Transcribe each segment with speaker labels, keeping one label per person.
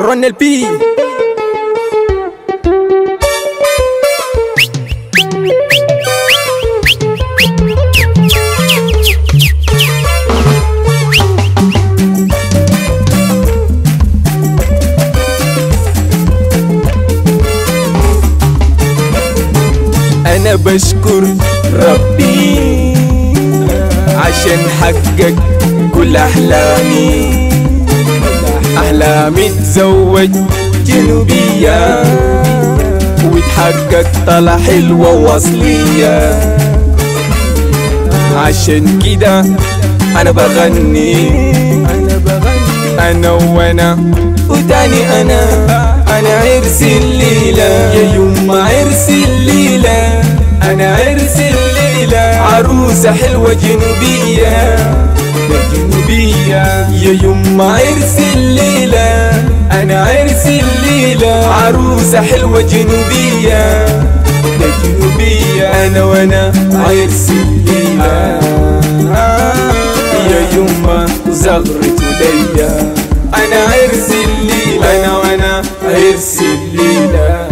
Speaker 1: رن البي. أنا بشكر ربي عشان حقق كل أحلامي. أحلامي تزوج جنوبية وتحقق طلع حلوة وأصلية. عشان كده أنا بغني. أنا وأنا وتاني أنا. أنا عرس الليلة يا يما عرس الليلة. أنا عرس الليلة. عروسة حلوة جنوبية. جنوبية يا يما عرس الليلة. أنا عرس الليلة عروسة حلوة جنوبية. جنوبية أنا وأنا عرس الليلة. يا يما زغرت ليا أنا عرس الليلة أنا وأنا عرس الليلة.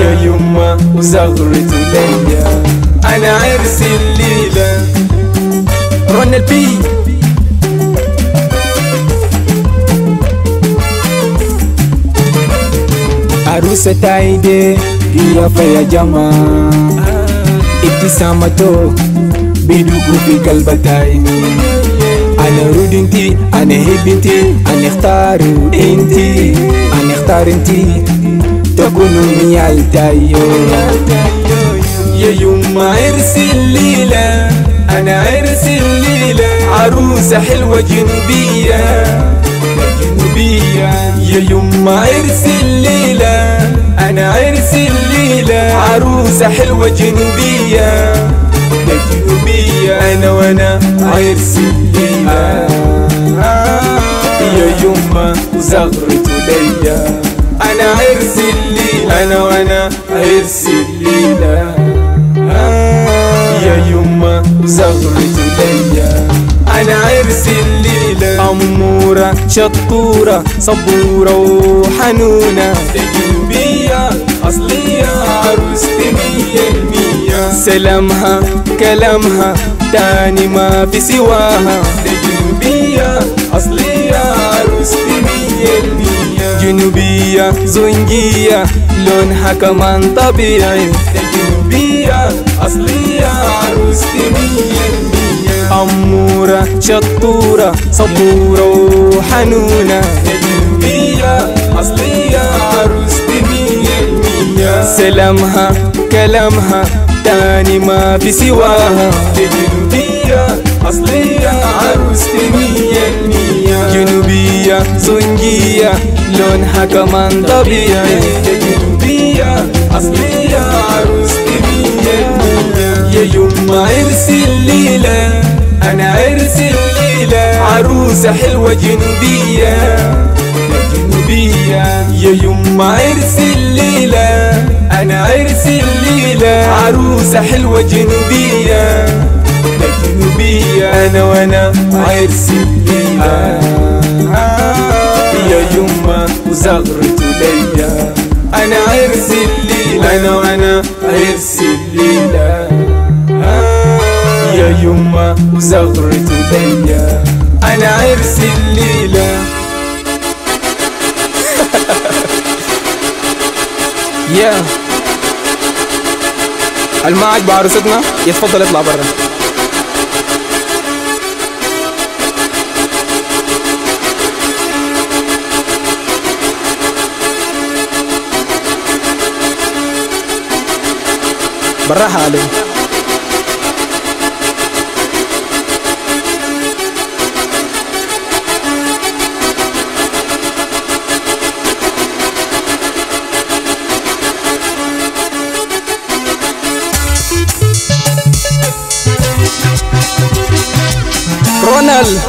Speaker 1: يا يما وزغرت ليا عرس الليلة رن البي. عروسة تايدة قيافة يا جماعة. ابتسامته بيدوق في قلبتاي أنا رود انتي أنا هيب انتي أنا اختار انتي. أنا اختار انتي تكونوا ميالتاي يا يما عرس الليلة أنا عرس الليلة عروسة حلوة جنوبية جنوبية يا يما عرس الليلة أنا عرس الليلة عروسة حلوة جنوبية جنوبية أنا وأنا عرس الليلة يا يما زغرت ليا أنا عرس الليلة أنا وأنا عرس الليلة يا يما زغرت ليا أنا عرس الليلة. أمورة شطورة صبورة وحنونة. جنوبية أصلية عروستي مية المية سلامها كلامها تاني ما في سواها. جنوبية أصلية عروستي مية المية جنوبية زنجية لونها كمان طبيعي. جنوبية مية أمورة شطورة صبورة وحنونة. جنوبية أصلية عروستي مية المية سلامها كلامها تاني ما في سواها. جنوبية أصلية عروستي مية المية جنوبية زنجية لونها كمان طبيعي. جنوبية أصلية يما عرس الليلة أنا عرس الليلة عروسة حلوة جنوبية جنوبية يا يما عرس الليلة أنا عرس الليلة عروسة حلوة جنوبية جنوبية أنا وأنا عرس الليلة يا يما وزغرت ليا أنا عرس الليلة أنا وأنا عرس الليلة يما وزغرت ليا أنا عرس الليلة. يا. المعك بعروستنا؟ يتفضل يطلع برا. بالراحة عليه Ronald.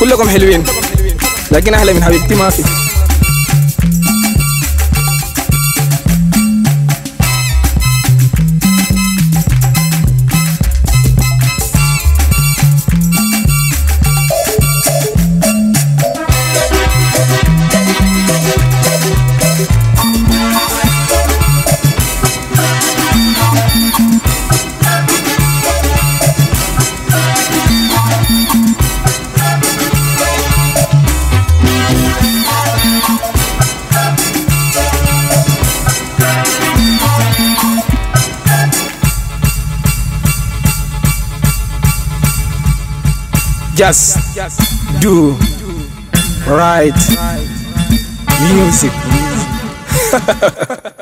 Speaker 1: كلكم حلوين لكن أحلى من حبيبتي ما في. Just do right. Music